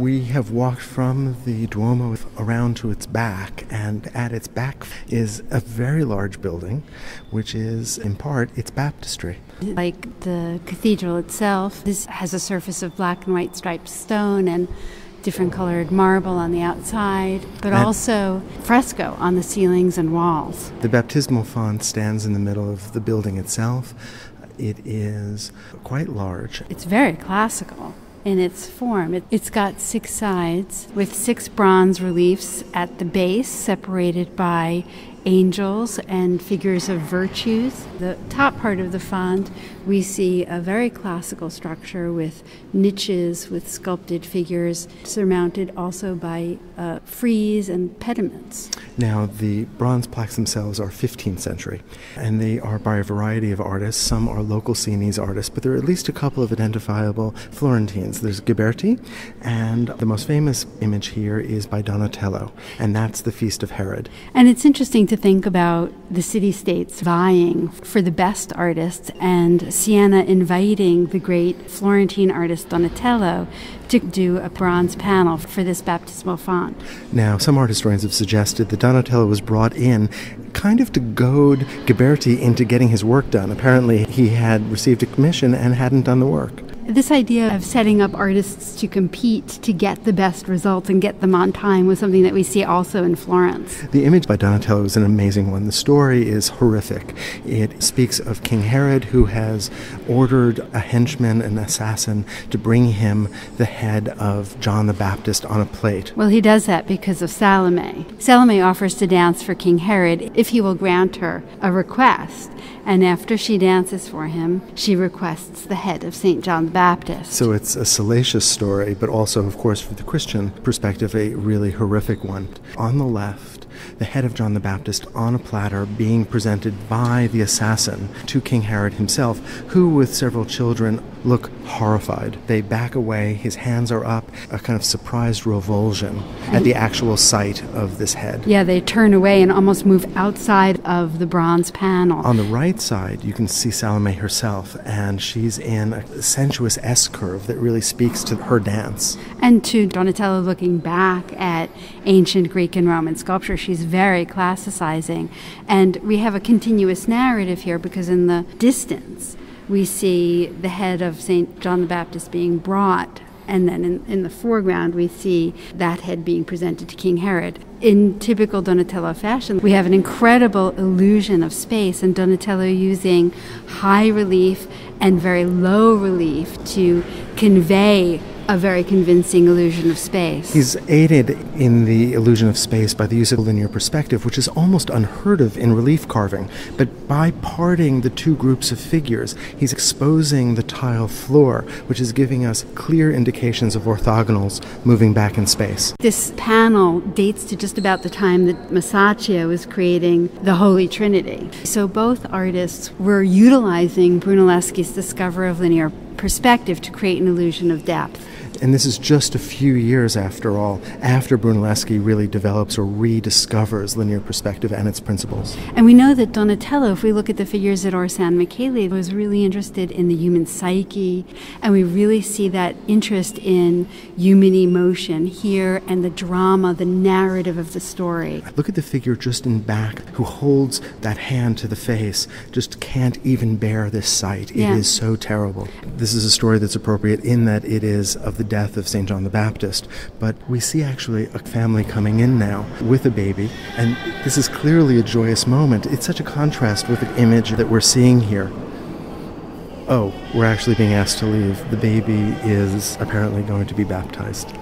We have walked from the Duomo around to its back, and at its back is a very large building, which is in part its baptistry. Like the cathedral itself, this has a surface of black and white striped stone and different colored marble on the outside, but And- also fresco on the ceilings and walls. The baptismal font stands in the middle of the building itself. It is quite large. It's very classical in its form. It, it's got six sides with six bronze reliefs at the base, separated by angels and figures of virtues. The top part of the font, we see a very classical structure with niches with sculpted figures, surmounted also by uh, frieze and pediments. Now, the bronze plaques themselves are 15th century, and they are by a variety of artists. Some are local Sienese artists, but there are at least a couple of identifiable Florentines. There's Ghiberti, and the most famous image here is by Donatello, and that's the Feast of Herod. And it's interesting to think about the city states vying for the best artists and Siena inviting the great Florentine artist Donatello to do a bronze panel for this baptismal font. Now, some art historians have suggested that Donatello was brought in kind of to goad Ghiberti into getting his work done. Apparently, he had received a commission and hadn't done the work. This idea of setting up artists to compete to get the best results and get them on time was something that we see also in Florence. The image by Donatello is an amazing one. The story is horrific. It speaks of King Herod, who has ordered a henchman, an assassin, to bring him the head of John the Baptist on a plate. Well, he does that because of Salome. Salome offers to dance for King Herod if he will grant her a request. And after she dances for him, she requests the head of St. John the Baptist. So it's a salacious story, but also, of course, from the Christian perspective, a really horrific one. On the left, the head of John the Baptist on a platter being presented by the assassin to King Herod himself, who, with several children, look horrified. They back away, his hands are up, a kind of surprised revulsion at the actual sight of this head. yeah, they turn away and almost move outside of the bronze panel. On the right side, you can see Salome herself, and she's in a sensuous S curve that really speaks to her dance. And to Donatello looking back at ancient Greek and Roman sculpture, she's very classicizing. And we have a continuous narrative here because in the distance, we see the head of St. John the Baptist being brought. And then in, in the foreground, we see that head being presented to King Herod. In typical Donatello fashion, we have an incredible illusion of space, and Donatello using high relief and very low relief to convey a very convincing illusion of space. He's aided in the illusion of space by the use of linear perspective, which is almost unheard of in relief carving. But by parting the two groups of figures, he's exposing the tile floor, which is giving us clear indications of orthogonals moving back in space. This panel dates to just about the time that Masaccio was creating the Holy Trinity. So both artists were utilizing Brunelleschi's discovery of linear perspective to create an illusion of depth. And this is just a few years, after all, after Brunelleschi really develops or rediscovers linear perspective and its principles. And we know that Donatello, if we look at the figures at Orsanmichele, was really interested in the human psyche, and we really see that interest in human emotion here and the drama, the narrative of the story. Look at the figure just in back who holds that hand to the face, just can't even bear this sight. It is Yeah. so terrible. This is a story that's appropriate in that it is of the death of St. John the Baptist, but we see actually a family coming in now with a baby, and this is clearly a joyous moment. It's such a contrast with the image that we're seeing here. Oh, we're actually being asked to leave. The baby is apparently going to be baptized.